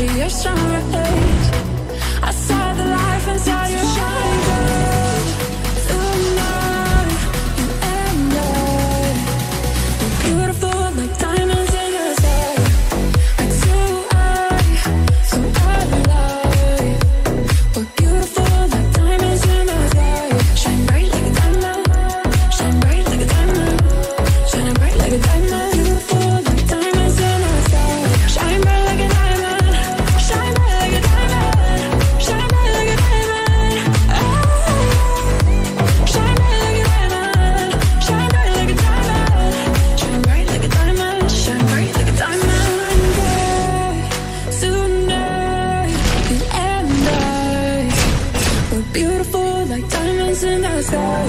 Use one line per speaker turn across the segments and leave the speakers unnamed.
to your stronger beautiful like diamonds in the sky.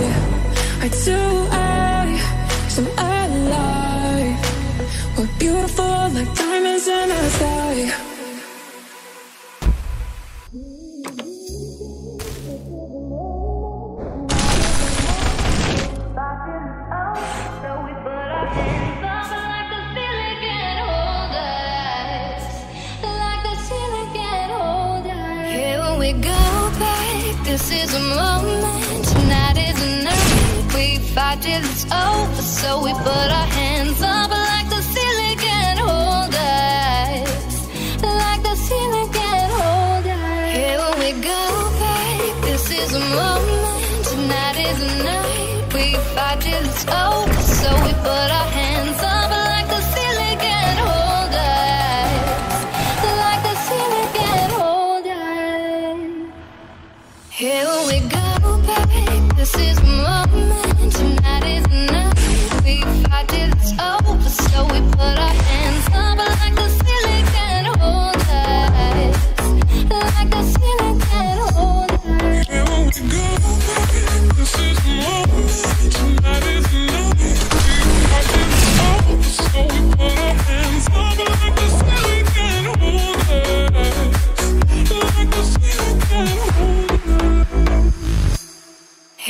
Eye to eye, so alive. We're beautiful like diamonds in the sky.
We go this is a moment. Tonight is a night. We fight till it's over, so we put our hands up like the ceiling can hold us. Like the ceiling can hold us. Here we go back, this is a moment. Tonight is a night. We fight till it's over, so we put our hands Here we go back. This is a moment. Tonight is the night. We fight till it's over, so we put our hands up like the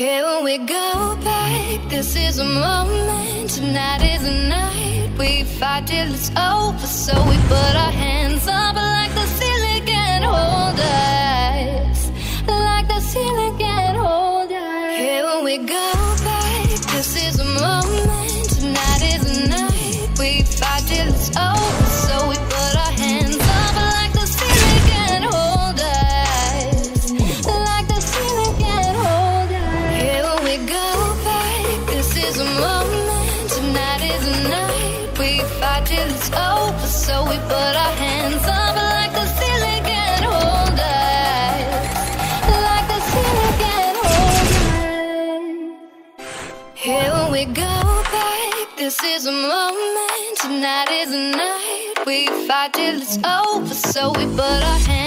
Here we go back. This is
a moment. Tonight is a night. We fight till it's over, so we put our hands up like the ceiling can hold us. We go back. This is a moment. Tonight is a night. We fight till it's over, so we put our hands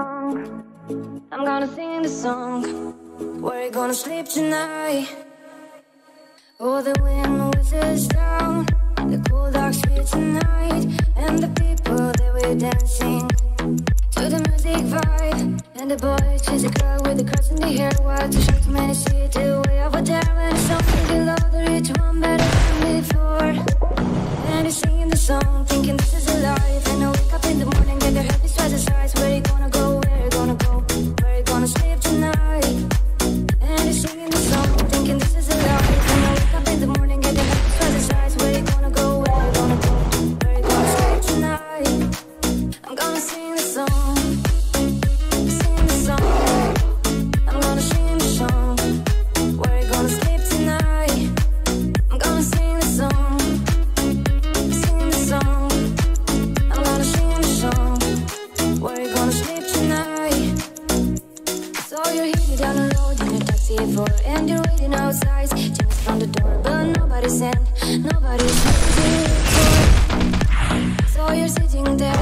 I'm gonna sing the song. Where you gonna sleep tonight? Oh, the wind whistles down the cold dark streets tonight, and the people they were dancing to the music vibe. And the boy chase a girl with the cross in the hair, while too short to many see the way over there. And it's hit me down the road in a taxi at And you're waiting outside James from the door But nobody's in Nobody's in So you're sitting there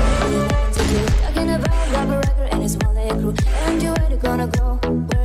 Talking about Robert Record and it's one leg crew And you're where you gonna go.